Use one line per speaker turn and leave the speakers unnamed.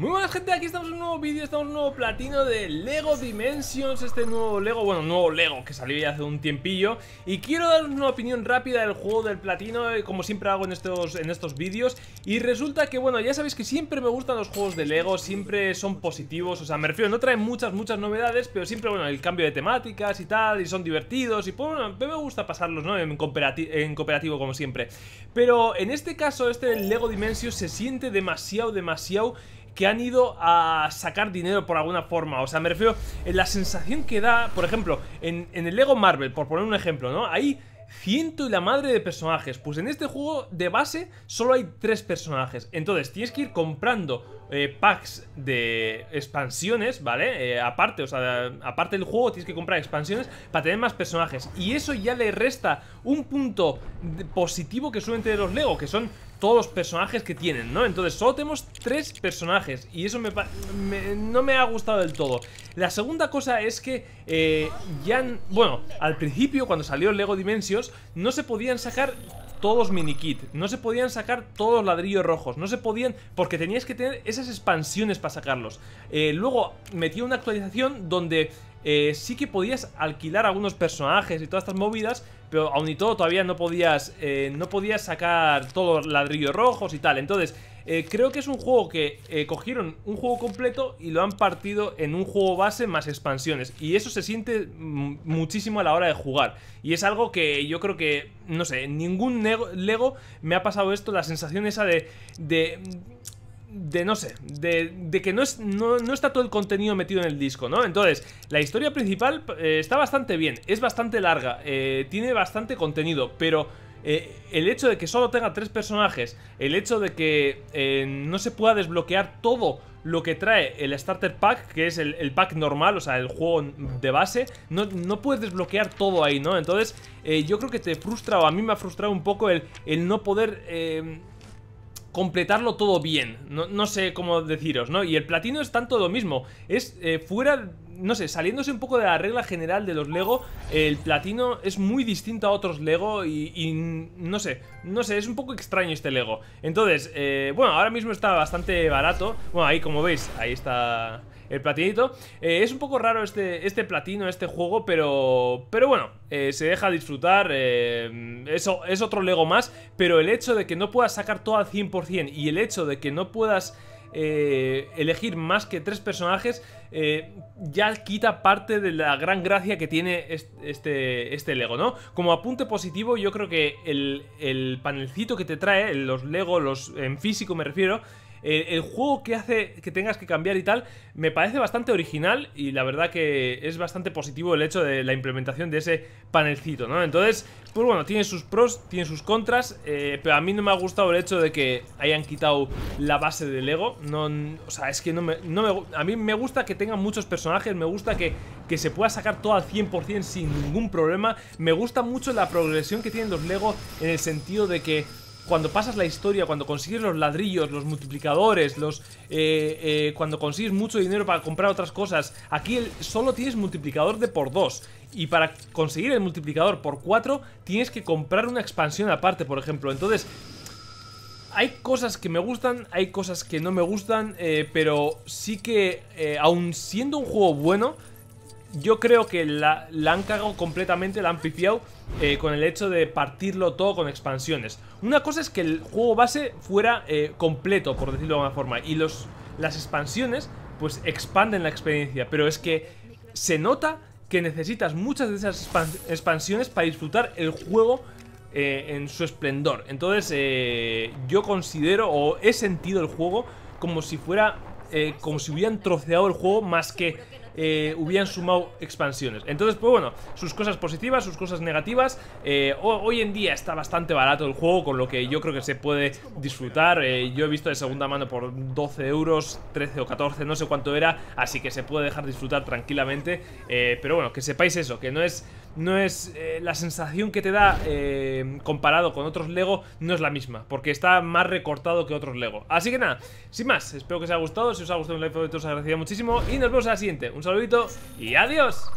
Muy buenas gente, aquí estamos en un nuevo vídeo, estamos en un nuevo platino de Lego Dimensions Este nuevo Lego, bueno, nuevo Lego que salió ya hace un tiempillo Y quiero daros una opinión rápida del juego del platino, eh, como siempre hago en estos, en estos vídeos Y resulta que, bueno, ya sabéis que siempre me gustan los juegos de Lego, siempre son positivos O sea, me refiero, no traen muchas, muchas novedades, pero siempre, bueno, el cambio de temáticas y tal Y son divertidos y, pues, bueno, me gusta pasarlos, ¿no? En, en cooperativo como siempre Pero en este caso, este Lego Dimensions se siente demasiado, demasiado que han ido a sacar dinero por alguna forma. O sea, me refiero en la sensación que da, por ejemplo, en, el Lego Marvel, por poner un ejemplo, ¿no? Hay ciento y la madre de personajes. Pues en este juego de base solo hay tres personajes. Entonces tienes que ir comprando eh, packs de expansiones, ¿vale? Eh, aparte, o sea, aparte del juego tienes que comprar expansiones para tener más personajes. Y eso ya le resta un punto positivo que suelen tener los Lego, que son todos los personajes que tienen, ¿no? Entonces solo tenemos tres personajes y eso me, no me ha gustado del todo. La segunda cosa es que eh, ya, bueno, al principio cuando salió Lego Dimensions no se podían sacar todos mini kit, no se podían sacar todos los ladrillos rojos, no se podían porque tenías que tener esas expansiones para sacarlos. Eh, luego metí una actualización donde eh, sí que podías alquilar algunos personajes y todas estas movidas, pero aún y todo todavía no podías, eh, no podías sacar todos los ladrillos rojos y tal. Entonces, eh, creo que es un juego que cogieron un juego completo y lo han partido en un juego base más expansiones. Y eso se siente muchísimo a la hora de jugar. Y es algo que yo creo que, no sé, ningún Lego me ha pasado esto, la sensación esa de de no sé, de, que no, es, no, está todo el contenido metido en el disco, ¿no? Entonces, la historia principal eh, está bastante bien, es bastante larga, eh, tiene bastante contenido, pero eh, el hecho de que solo tenga tres personajes, el hecho de que no se pueda desbloquear todo lo que trae el Starter Pack, que es el, pack normal, o sea, el juego de base, no, no puedes desbloquear todo ahí, ¿no? Entonces, yo creo que te frustra, o a mí me ha frustrado un poco el, el no poder completarlo todo bien. No, sé cómo deciros, ¿no? Y el platino es tanto lo mismo. Es eh, fuera, no sé, saliéndose un poco de la regla general de los Lego, el platino es muy distinto a otros Lego y, no sé, no sé, es un poco extraño este Lego. Entonces, eh, bueno, ahora mismo está bastante barato. Bueno, ahí como veis, ahí está el platinito. Eh, es un poco raro este, este platino, este juego, pero, pero bueno, eh, se deja disfrutar. Eh, eso es otro Lego más, pero el hecho de que no puedas sacar todo al 100% y el hecho de que no puedas... elegir más que tres personajes ya quita parte de la gran gracia que tiene este, este Lego, ¿no? Como apunte positivo yo creo que el, el panelcito que te trae, los Lego, los en físico me refiero el, juego que hace que tengas que cambiar y tal me parece bastante original y la verdad que es bastante positivo el hecho de la implementación de ese panelcito, ¿no? Entonces, pues bueno, tiene sus pros, tiene sus contras, eh, pero a mí no me ha gustado el hecho de que hayan quitado la base del Lego. No, o sea, es que no me, A mí me gusta que tengan muchos personajes, me gusta que, que se pueda sacar todo al 100% sin ningún problema. Me gusta mucho la progresión que tienen los Lego en el sentido de que cuando pasas la historia, cuando consigues los ladrillos, los multiplicadores, los eh, eh, cuando consigues mucho dinero para comprar otras cosas, aquí solo tienes multiplicador de por 2 y para conseguir el multiplicador por 4 tienes que comprar una expansión aparte, por ejemplo. Entonces, hay cosas que me gustan, hay cosas que no me gustan, eh, pero sí que, aun siendo un juego bueno, yo creo que la, han cagado completamente, la han pifiado eh, con el hecho de partirlo todo con expansiones. Una cosa es que el juego base fuera eh, completo, por decirlo de alguna forma, y los, las expansiones pues expanden la experiencia, pero es que se nota que necesitas muchas de esas expansiones para disfrutar el juego eh, en su esplendor. Entonces yo considero o he sentido el juego como si fuera, como si hubieran troceado el juego más que eh, hubieran sumado expansiones. Entonces, pues bueno, sus cosas positivas, sus cosas negativas. Eh, hoy en día está bastante barato el juego, con lo que yo creo que se puede disfrutar. Eh, yo he visto de segunda mano por 12 euros, 13 o 14, no sé cuánto era, así que se puede dejar disfrutar tranquilamente. pero bueno, que sepáis eso, que no es no es la sensación que te da comparado con otros Lego, no es la misma, porque está más recortado que otros Lego. Así que nada, sin más, espero que os haya gustado, si os ha gustado un like favorito os agradecería muchísimo y nos vemos en la siguiente. Un saludito y adiós.